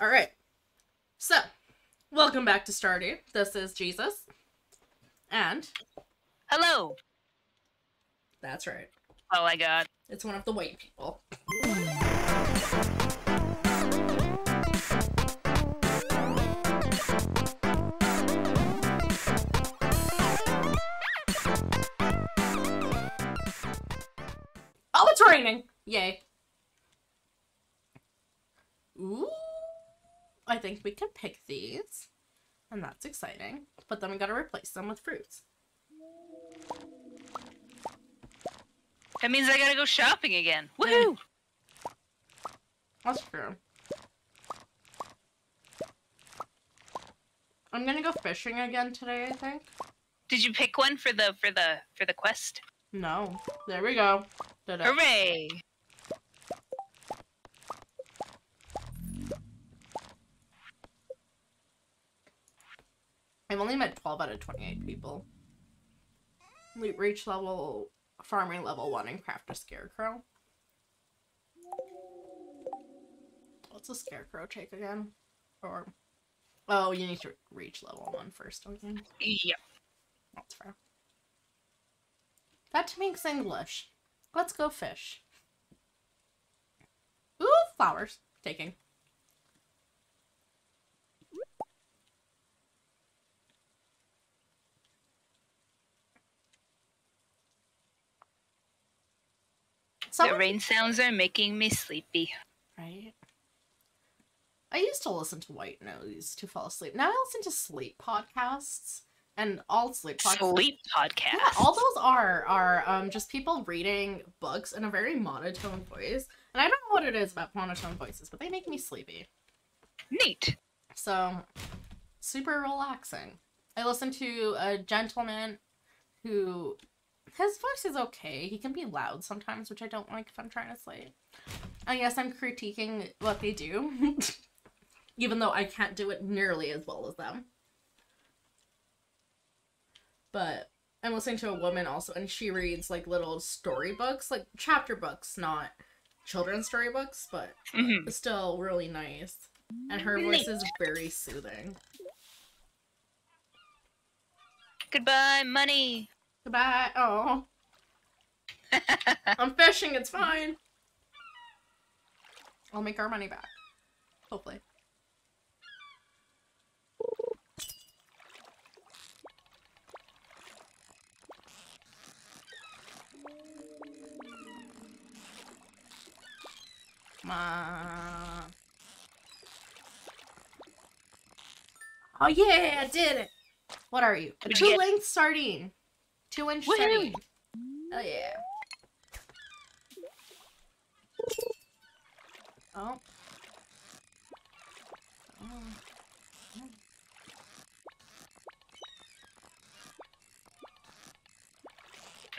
All right. So, welcome back to Stardew. This is Jesus. And Hello. that's right. Oh my god. It's one of the white people. Oh, it's raining! Yay. Ooh. I think we can pick these. And that's exciting. But then we gotta replace them with fruits. That means I gotta go shopping again. Woohoo! That's true. I'm gonna go fishing again today, I think. Did you pick one for the for the for the quest? No. There we go. Did it. I've only met 12 out of 28 people. We reach level, farming level 1 and craft a scarecrow. What's a scarecrow take again? Or, oh, you need to reach level 1 first, don't you? Yep. That's fair. That makes English. Let's go fish. Ooh, flowers. Taking. The rain sounds are making me sleepy. right? I used to listen to white noise to fall asleep. Now I listen to sleep podcasts and all sleep podcasts. Sleep podcast. Yeah, all those are are um just people reading books in a very monotone voice. And I don't know what it is about monotone voices, but they make me sleepy. Neat. So super relaxing. I listen to a gentleman who his voice is okay. He can be loud sometimes, which I don't like if I'm trying to sleep. I guess I'm critiquing what they do. Even though I can't do it nearly as well as them. But I'm listening to a woman also, and she reads like little storybooks, like chapter books, not children's storybooks, but Mhm. still really nice. And her voice is very soothing. Goodbye, money. Goodbye. Oh, I'm fishing. It's fine. I'll make our money back. Hopefully. Come on. Oh yeah, I did it. What are you? A What'd you get? two-length sardine. Two-inch Woohoo! sardine. Oh yeah. Oh. Oh.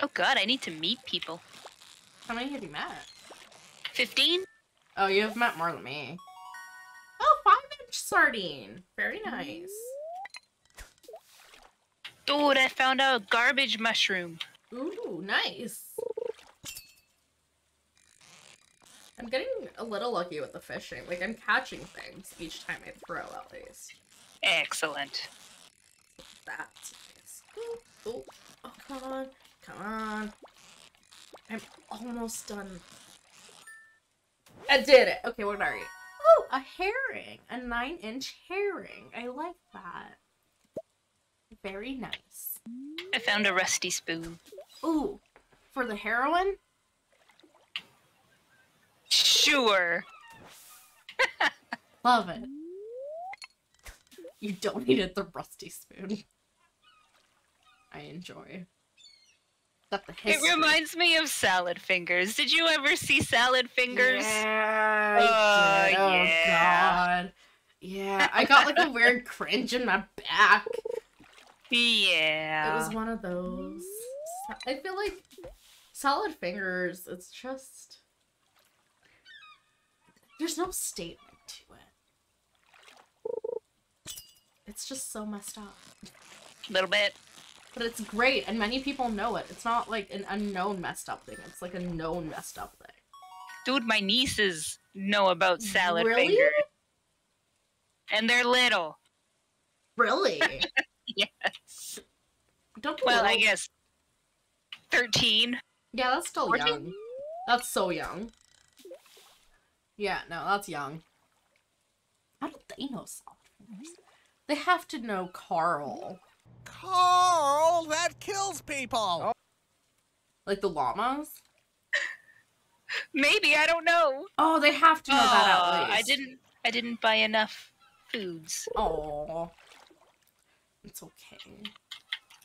Oh god, I need to meet people. How many have you met? 15? Oh, you have met more than me. Oh, five-inch sardine. Very nice. Dude, I found a garbage mushroom. Ooh, nice. I'm getting a little lucky with the fishing. Like, I'm catching things each time I throw, at least. Excellent. That's nice. Ooh, ooh. Oh, come on. Come on. I'm almost done. I did it. Okay, what are you? Oh, a herring. A nine inch herring. I like that. Very nice. I found a rusty spoon. Ooh, for the heroin? Sure. Love it. You donated the rusty spoon. I enjoy. Got the history. It reminds me of salad fingers. Did you ever see salad fingers? Yeah, I Oh, did. oh yeah. god. Yeah, I got like a weird cringe in my back. Yeah. It was one of those. I feel like salad fingers, it's just there's no statement to it. It's just so messed up. A little bit. But it's great and many people know it. It's not like an unknown messed up thing. It's like a known messed up thing. Dude, my nieces know about salad Really? fingers. and they're little. Really? Yes. Don't be Well, I guess 13. Yeah, that's still 14? young. That's so young. Yeah, no, that's young. How do they know soft fingers? They have to know Carl. Carl, that kills people. Oh. Like the llamas? Maybe I don't know. Oh, they have to know that at least. I didn't. I didn't buy enough foods. Oh. It's okay.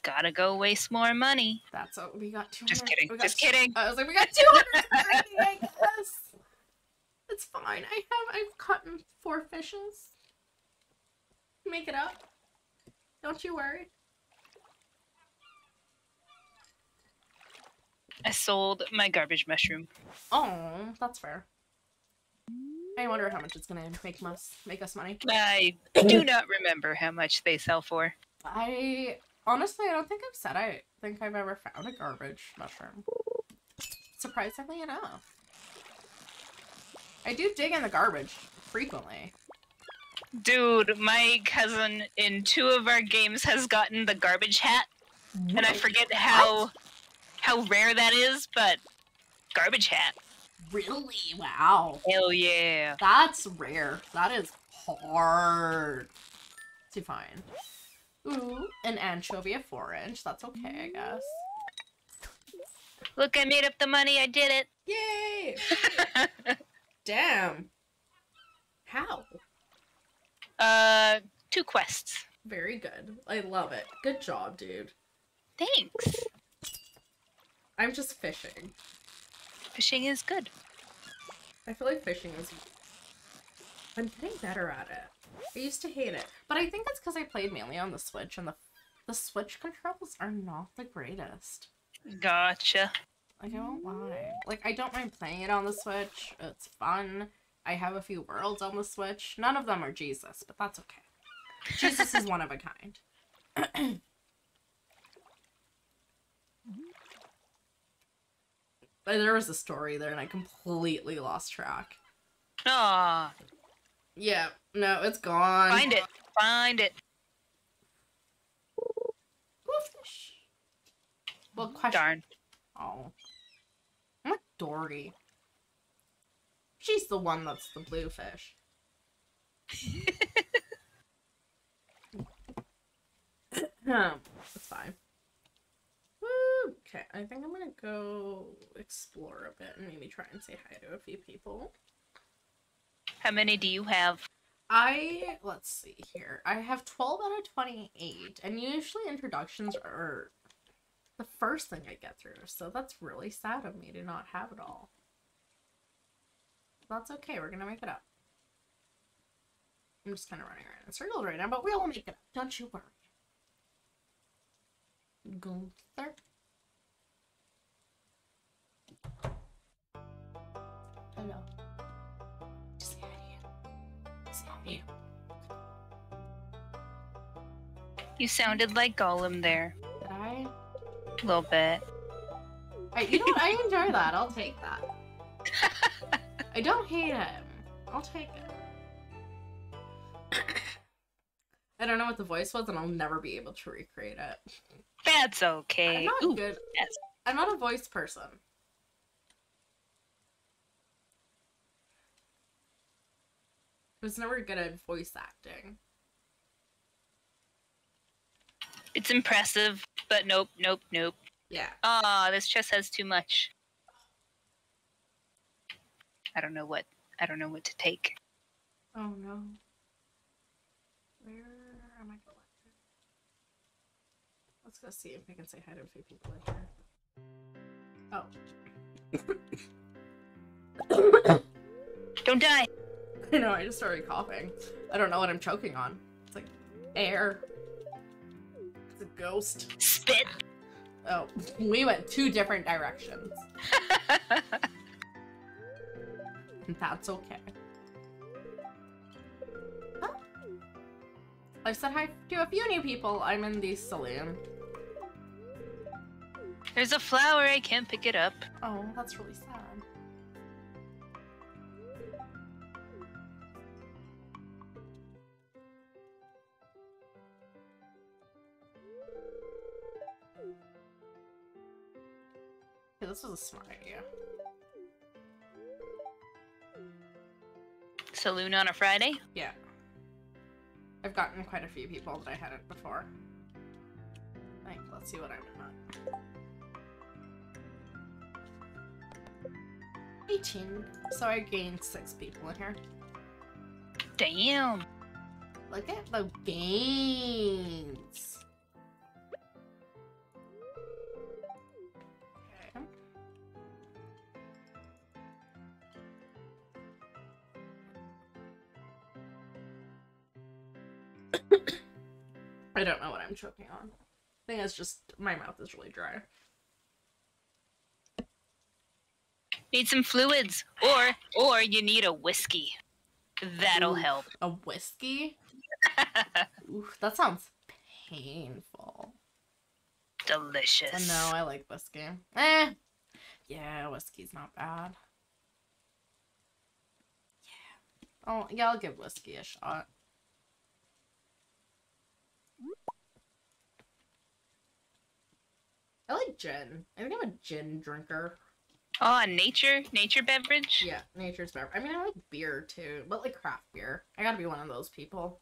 Gotta go waste more money. That's what we got 200. Just kidding. got Just kidding. I was like, we got 230, I guess. It's fine. I have, I've caught four fishes. Make it up. Don't you worry. I sold my garbage mushroom. Oh, that's fair. I wonder how much it's gonna make us make us money. I do not remember how much they sell for. I honestly, I don't think I've said I think I've ever found a garbage mushroom. Surprisingly enough, I do dig in the garbage frequently. Dude, my cousin in two of our games has gotten the garbage hat, and I forget how how rare that is, but garbage hat. Really? Wow. Hell yeah. That's rare. That is hard to find. Ooh, an anchovy of four inch. That's okay, I guess. Look, I made up the money. I did it. Yay! Damn. How? uh, two quests. Very good. I love it. Good job, dude. Thanks. I'm just fishing. Fishing is good. I feel like fishing is. I'm getting better at it. I used to hate it, but I think it's because I played mainly on the Switch, and the the Switch controls are not the greatest. Gotcha. Like I won't lie. Like I don't mind playing it on the Switch. It's fun. I have a few worlds on the Switch. None of them are Jesus, but that's okay. Jesus is one of a kind. But there was a story there and I completely lost track. Aw, Yeah, no, it's gone. find it. Find it. Bluefish. Well, question. Darn. Oh. I'm like Dory. She's the one that's the bluefish. That's fine. Okay, I think I'm gonna go explore a bit and maybe try and say hi to a few people. How many do you have? I let's see here. I have 12 out of 28, and usually introductions are the first thing I get through, so that's really sad of me to not have it all. That's okay, we're gonna make it up. I'm just kind of running around in circles right now, but we'll make it up. Don't you worry. Gunther. Hello. You. You. You sounded like Gollum there. Did I? A little bit. I, you know what? I enjoy that. I'll take that. I don't hate him. I'll take it. I don't know what the voice was, and I'll never be able to recreate it. That's okay. I'm not Ooh, good. yes. I'm not a voice person. I was never good at voice acting. it's impressive, but nope, nope, nope. Yeah. Ah, this chest has too much. I don't know what. I don't know what to take. Oh no. Where am I collected? Let's go see if I can say hi to a few people in here. Oh. Don't die. I know, I just started coughing. I don't know what I'm choking on. It's like air. It's a ghost. Spit. Oh, we went two different directions. That's okay. Oh. I've said hi to a few new people. I'm in the saloon. There's a flower. I can't pick it up. Oh, that's really sad. This was a smart idea. Saloon on a Friday? Yeah. I've gotten quite a few people that I hadn't before. Like, let's see what I'm at. 18. So I gained six people in here. Damn. Look at the gains. I don't know what I'm choking on. I think it's just my mouth is really dry. Need some fluids. Or or you need a whiskey. That'll Ooh. help. A whiskey? Oof, that sounds painful. Delicious. Uh, no, I like whiskey. Eh. Yeah, whiskey's not bad. Yeah. Oh, yeah, I'll give whiskey a shot. I like gin. I think I'm a gin drinker. Oh, nature nature beverage? Yeah, nature's better. I mean, I like beer too, but like craft beer. I gotta be one of those people.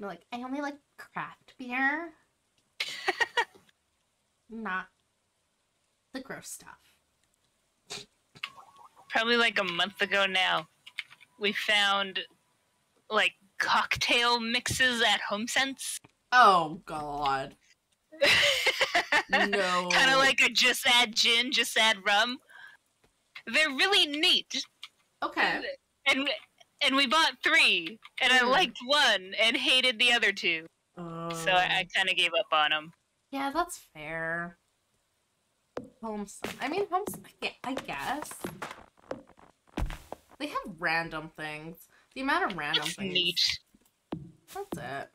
Like, I only like craft beer. Not the gross stuff. Probably like a month ago now. We found like cocktail mixes at HomeSense. Oh god. No. kind of like a just add gin, just add rum. They're really neat. Okay. And and we bought three, and I Hmm. liked one and hated the other two. Oh. So I, I kind of gave up on them. Yeah, that's fair. Homesun. I mean, gue- I guess. They have random things. The amount of random things. neat. That's it.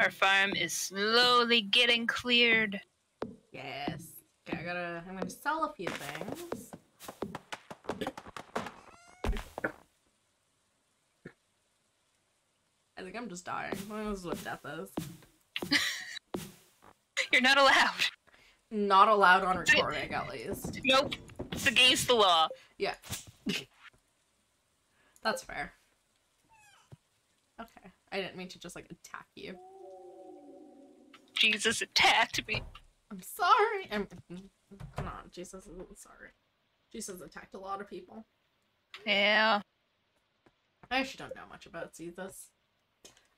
Our farm is slowly getting cleared. Yes. Okay, I gotta. I'm gonna sell a few things. I think I'm just dying. This is what death is. You're not allowed. Not allowed on recording, at least. Nope. It's against the law. Yeah. That's fair. Okay. I didn't mean to just like attack you. Jesus attacked me. I'm sorry. I'm come on, Jesus isn't sorry. Jesus attacked a lot of people. Yeah. I actually don't know much about Jesus.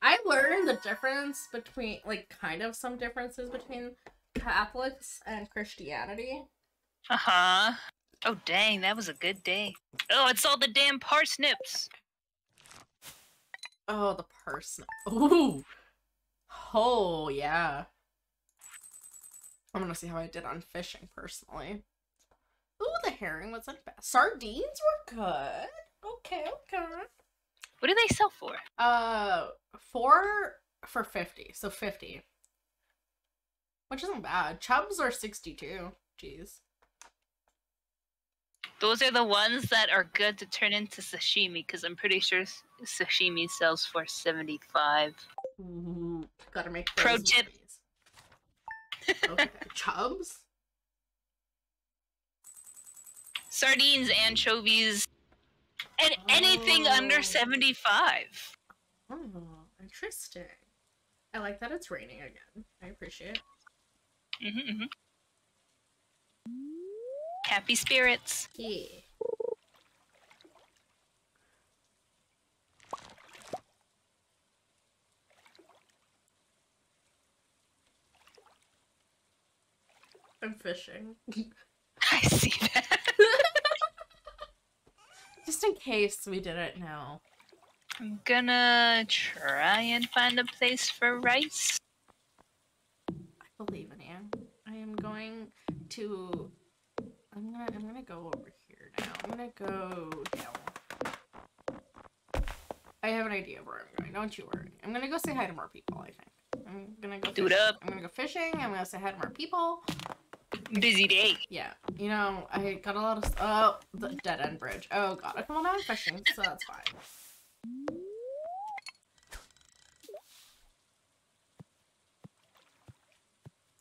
I learned the difference between like kind of some differences between Catholics and Christianity. Uh huh. Oh, dang, that was a good day. Oh, it's all the damn parsnips. Oh, the person. Ooh. Oh, yeah. I'm gonna see how I did on fishing personally. Ooh, the herring wasn't bad. Sardines were good. Okay, okay. What do they sell for? Uh, four for 50. So 50. Which isn't bad. Chubs are 62. Jeez. Those are the ones that are good to turn into sashimi, because I'm pretty sure sashimi sells for 75. Ooh, gotta make Pro tip. Okay. Chubs? Sardines, anchovies, and anything under Oh. 75. Oh, interesting. I like that it's raining again. I appreciate it. hmm hmm Happy spirits. Yeah. I'm fishing. I see that. Just in case we didn't know. I'm gonna try and find a place for rice. I believe in you. I am going to I'm gonna I'm gonna go over here now. I'm gonna go down. I have an idea of where I'm going. Don't you worry. I'm gonna go say hi to more people, I think. I'm gonna go Do it up. I'm gonna go fishing, I'm gonna say hi to more people. Busy day. Yeah, you know, I got a lot of. Oh, the dead end bridge. Oh god. Okay, well now I'm fishing, so that's fine.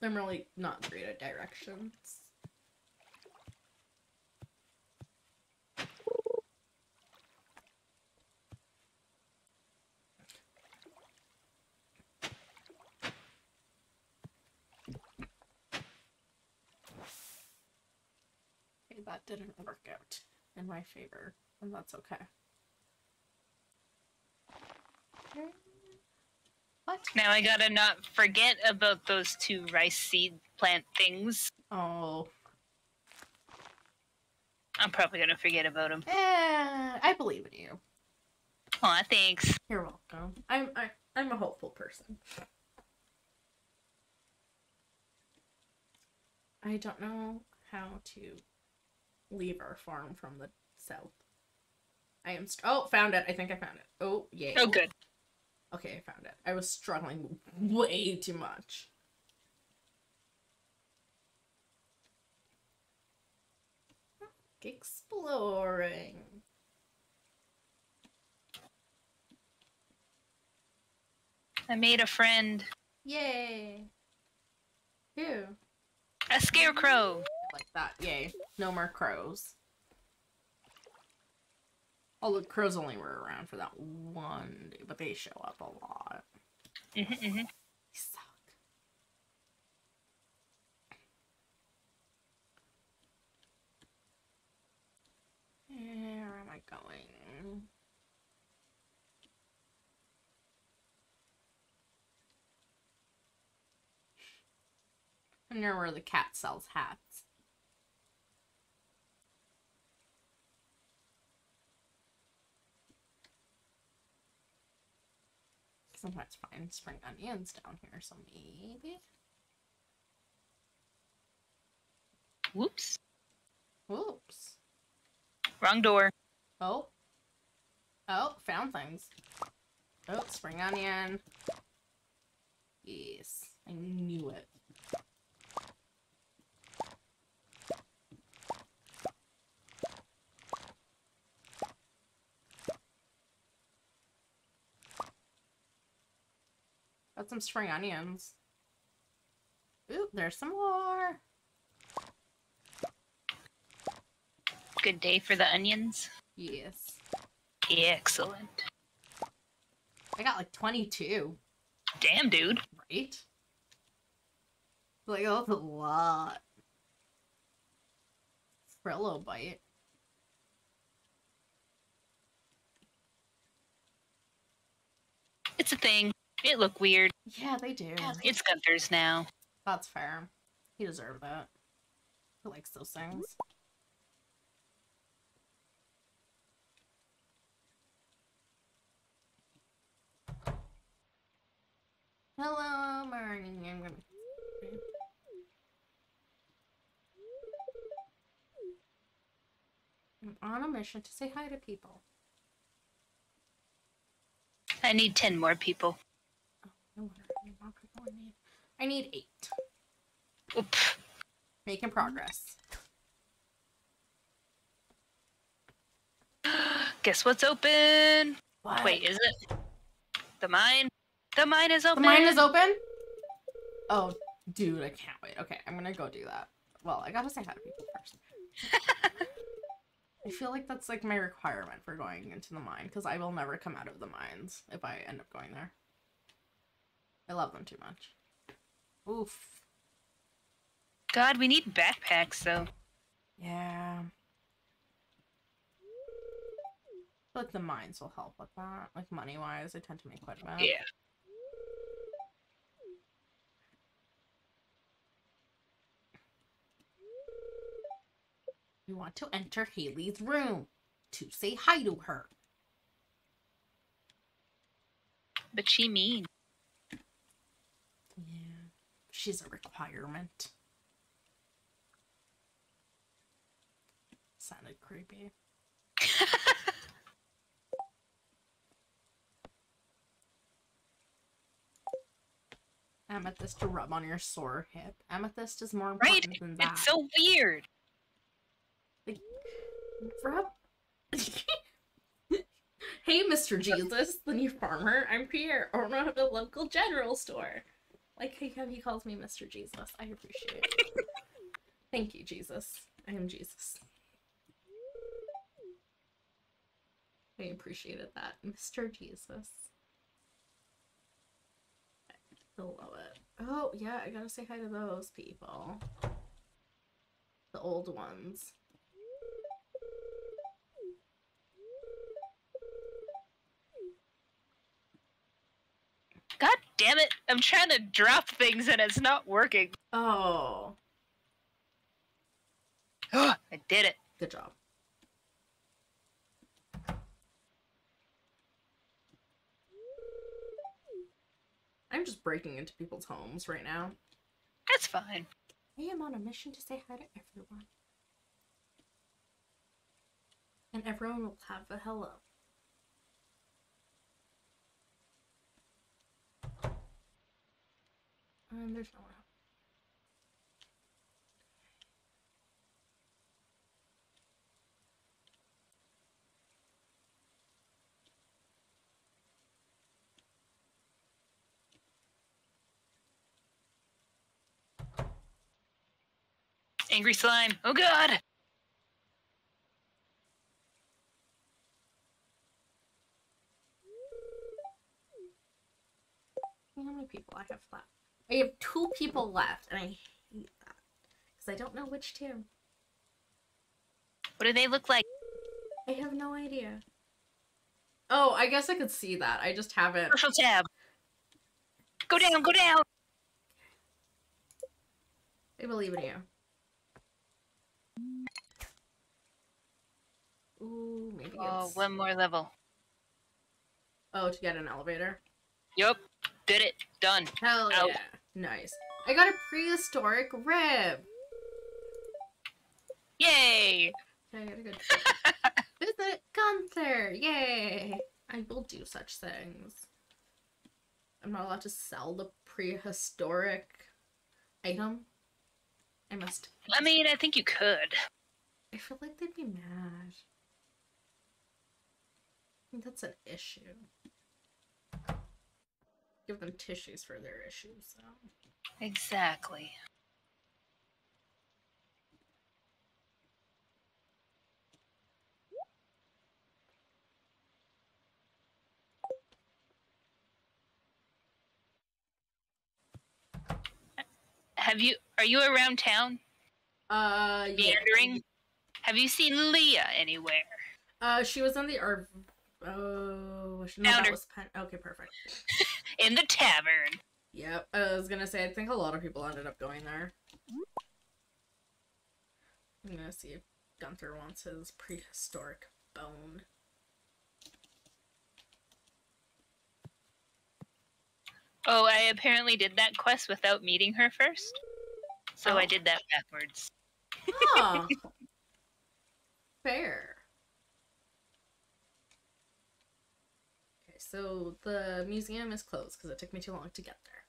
I'm really not great at directions. That didn't work out in my favor, and that's okay. Okay. What? Now I gotta not forget about those two rice seed plant things. Oh, I'm probably gonna forget about them. eh, I believe in you. Aw, thanks. You're welcome. I'm I, I'm a hopeful person. I don't know how to leave our farm from the south. I am. St- oh, found it. I think I found it. Oh, yay. Oh, good. Okay, I found it. I was struggling way too much. Exploring. I made a friend. Yay. Ew. A scarecrow. Like that. Yay. No more crows. All the crows only were around for that one day, but they show up a lot. hmm hmm They suck. Where am I going? I'm near where the cat sells hats. Sometimes find spring onions down here, so maybe. Whoops. Whoops. Wrong door. Oh. Oh, found things. Oh, spring onion. Yes, I knew it. Got some spring onions. Ooh, there's some more. Good day for the onions. Yes. Excellent. I got like 22, Damn, dude. right? Like, that's a lot. Frillo bite. It's a thing. It look weird. Yeah, they do. It's Gunther's now. That's fair. He deserved that. He likes those things. Hello, morning. I'm gonna. I'm on a mission to say hi to people. I need 10 more people. Oh, no wonder how many more people I need. Eight. Oop. Making progress. Guess what's open? What? Wait, is it? The mine? The mine is open. The mine is open? Oh, dude, I can't wait. Okay, I'm gonna go do that. Well, I gotta say hi to people first. I feel like that's like my requirement for going into the mine because I will never come out of the mines if I end up going there. I love them too much. Oof. God, we need backpacks though. Yeah. But the mines will help with that. Like money wise, I tend to make quite a bit. Yeah. We want to enter Haley's room to say hi to her. But she mean. She's a requirement. Sounded creepy. amethyst to rub on your sore hip. Amethyst is more Right? important than that. It's so weird. Rub. hey, Mr. Jesus, the new farmer. I'm Pierre, owner of the local general store. Like he calls me Mr. Jesus. I appreciate it. Thank you, Jesus. I am Jesus. I appreciated that, Mr. Jesus. Below it. Oh, yeah, I gotta say hi to those people. The old ones. God damn it! I'm trying to drop things and it's not working. Oh, I did it. good job. I'm just breaking into people's homes right now. That's fine. I am on a mission to say hi to everyone. And everyone will have a hello. And there's no one else. Angry slime. Oh god! How many people I have left? I have two people left, and I hate that. Because I don't know which two. What do they look like? I have no idea. Oh, I guess I could see that. I just haven't. Commercial tab. Go down, go down! I believe in you. Ooh, maybe Oh, it's... one more level. Oh, to get an elevator. Yup. Did it. Done. Hell Ow. yeah. Nice. I got a prehistoric rib. Yay! Okay, I got a good Visit Gunther. Yay. I will do such things. I'm not allowed to sell the prehistoric item. I must. I mean, I think you could. I feel like they'd be mad. I think that's an issue. Give them tissues for their issues, though. Exactly. Have you? Are you around town? Uh, yeah. Meandering? Have you seen Leah anywhere? Uh, she was in the Arv. Oh, no, that was Pen. Okay, perfect. In the tavern. Yep, I was gonna say, I think a lot of people ended up going there. I'm gonna see if Gunther wants his prehistoric bone. Oh, I apparently did that quest without meeting her first. So I Oh. did that backwards. Huh. Fair. Okay, so the museum is closed because it took me too long to get there.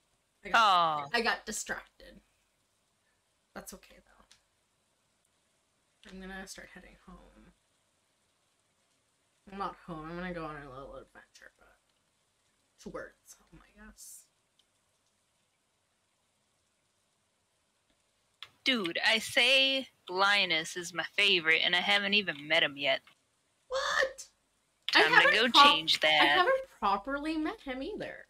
I got, Oh, I got distracted. That's okay though. I'm gonna start heading home. I'm not home. I'm gonna go on a little adventure, but towards home, oh I guess. dude, I say Linus is my favorite, and I haven't even met him yet. What? I Time to go change I that. haven't properly met him either.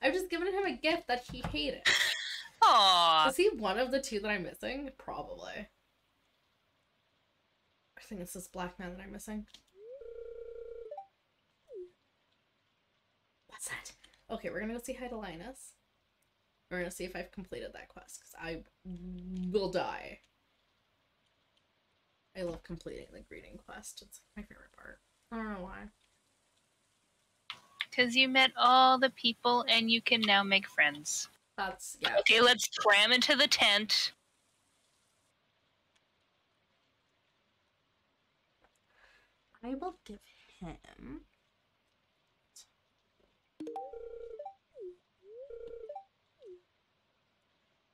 I've just given him a gift that he hated. Aw, Is he one of the two that I'm missing? Probably. I think it's this black man that I'm missing. What's that? Okay, we're gonna go say hi to Linus. We're gonna see if I've completed that quest, because I will die. I love completing the greeting quest. It's my favorite part. I don't know why. Because you met all the people, and you can now make friends. That's yeah. Okay, let's cram into the tent. I will give him.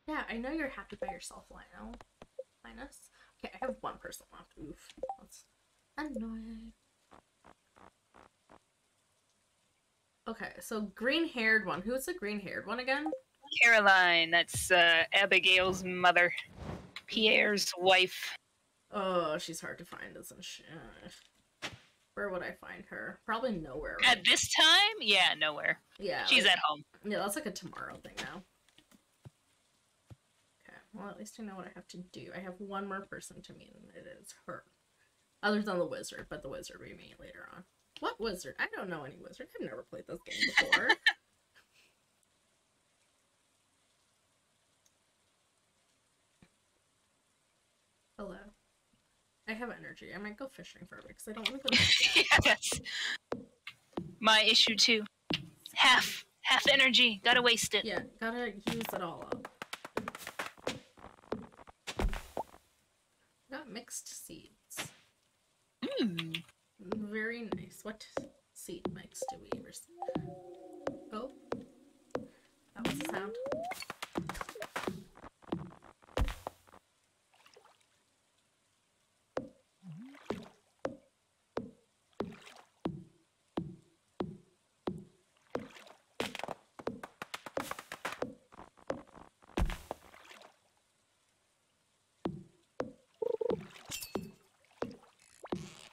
Yeah, I know you're happy by yourself, Lionel. Linus. Okay, I have one person left. Oof. That's annoying. Okay, so green haired one. Who's the green haired one again? Caroline, that's uh, Abigail's mother. Pierre's wife. Oh, she's hard to find, isn't she? Where would I find her? Probably nowhere. At this time, yeah, nowhere. Yeah. She's like- at home. Yeah, that's like a tomorrow thing now. Okay, well, at least I know what I have to do. I have one more person to meet, and it is her. Other than the wizard, but the wizard we meet later on. What wizard? I don't know any wizard. I've never played this game before. Hello. I have energy. I might go fishing for a bit because I don't want to go to yeah, that's my issue too. Half, half energy. Gotta waste it. Yeah, gotta use it all up. Got mixed seeds. Mm. Very nice. What seed mix do we receive? Oh. That was a sound.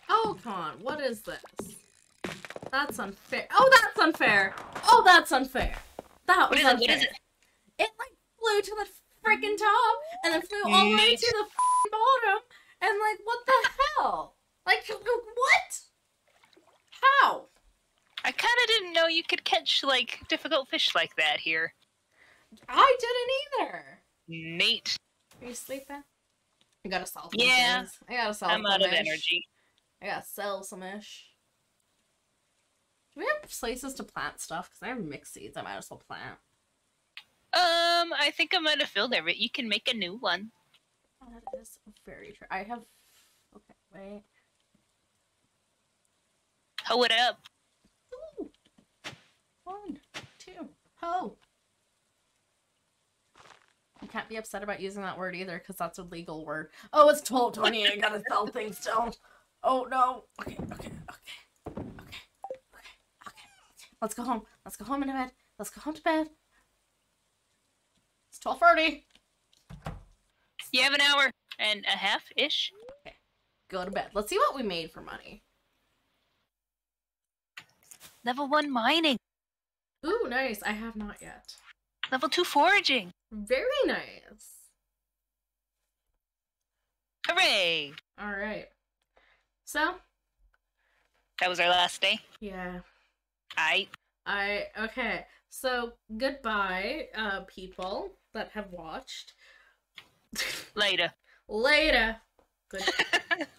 Oh, come on. What is this? That's unfair. Oh, that's unfair. Oh, that's unfair. That was it? unfair. What is it? It like flew to the freaking top and then flew all the way to the bottom. And like, what the hell? Like, what? How? I kind of didn't know you could catch like difficult fish like that here. I didn't either. Neat. Are you sleeping? I gotta some Yeah. things. I gotta sell I'm out of energy. I gotta sell some ish. Do we have places to plant stuff? Because I have mixed seeds. I might as well plant. Um, I think I might have filled every. You can make a new one. That is very true. I have. Okay, wait. Hoe it up. Ooh. One, two, ho. You can't be upset about using that word either, because that's a legal word. Oh, it's twelve twenty. I gotta sell things still. Oh no. Okay, okay, okay, okay, okay, okay. Let's go home. Let's go home into bed. Let's go home to bed. It's twelve thirty. You have an hour and a half ish. Okay, go to bed. Let's see what we made for money. Level one mining. Ooh, nice. I have not yet. Level two foraging. Very nice. Hooray! All right. So, That was our last day. yeah. I. I okay. So, goodbye uh people that have watched. Later. Later. Good